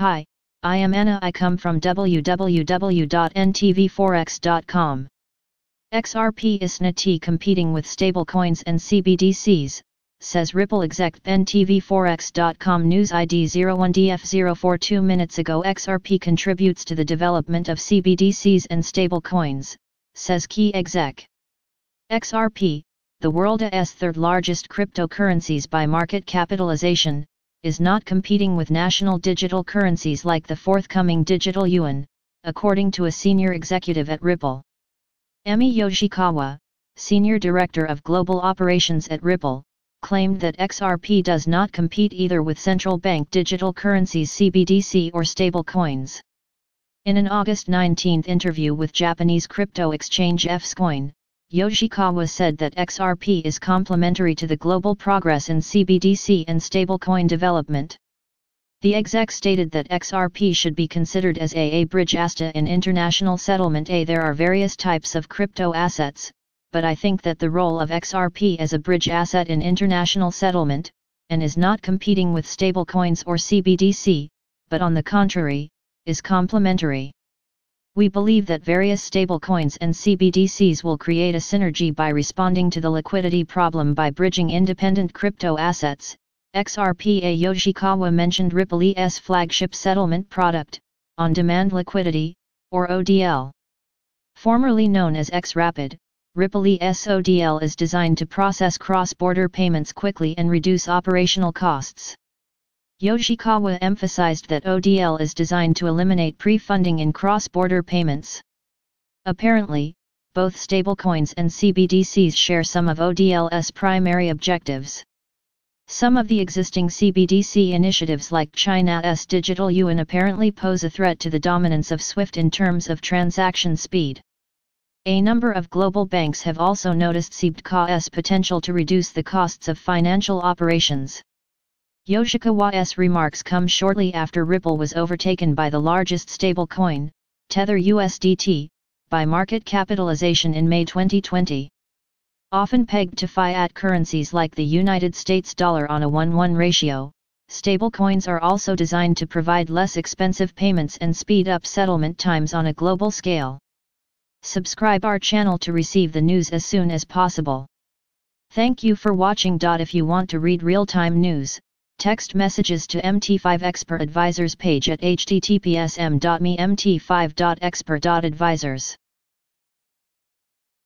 Hi, I am Anna. I come from www.ntvforex.com. XRP is NT competing with stablecoins and CBDCs, says Ripple exec ntvforex.com News ID 01DF042 minutes ago XRP contributes to the development of CBDCs and stablecoins, says key exec. XRP, the world's third largest cryptocurrencies by market capitalization, is not competing with national digital currencies like the forthcoming digital yuan, according to a senior executive at Ripple. Emi Yoshikawa, Senior Director of Global Operations at Ripple, claimed that XRP does not compete either with central bank digital currencies CBDC or stablecoins. In an August 19 interview with Japanese crypto exchange FXcoin, Yoshikawa said that XRP is complementary to the global progress in CBDC and stablecoin development. The exec stated that XRP should be considered as a, a bridge asset in international settlement A. There are various types of crypto assets, but I think that the role of XRP as a bridge asset in international settlement, and is not competing with stablecoins or CBDC, but on the contrary, is complementary. We believe that various stablecoins and CBDCs will create a synergy by responding to the liquidity problem by bridging independent crypto assets, XRPA Yoshikawa mentioned Ripple's flagship settlement product, On Demand Liquidity, or ODL. Formerly known as XRapid, Ripple's ODL is designed to process cross-border payments quickly and reduce operational costs. Yoshikawa emphasized that ODL is designed to eliminate pre-funding in cross-border payments. Apparently, both stablecoins and CBDCs share some of ODL's primary objectives. Some of the existing CBDC initiatives like China's digital yuan apparently pose a threat to the dominance of SWIFT in terms of transaction speed. A number of global banks have also noticed CBDC's potential to reduce the costs of financial operations. Yoshikawa's remarks come shortly after Ripple was overtaken by the largest stablecoin, Tether USDT, by market capitalization in May 2020. Often pegged to fiat currencies like the United States dollar on a 1-1 ratio, stablecoins are also designed to provide less expensive payments and speed up settlement times on a global scale. Subscribe our channel to receive the news as soon as possible. Thank you for watching. If you want to read real-time news, text messages to MT5 Expert Advisors page at https m.me mt5.expert.advisors.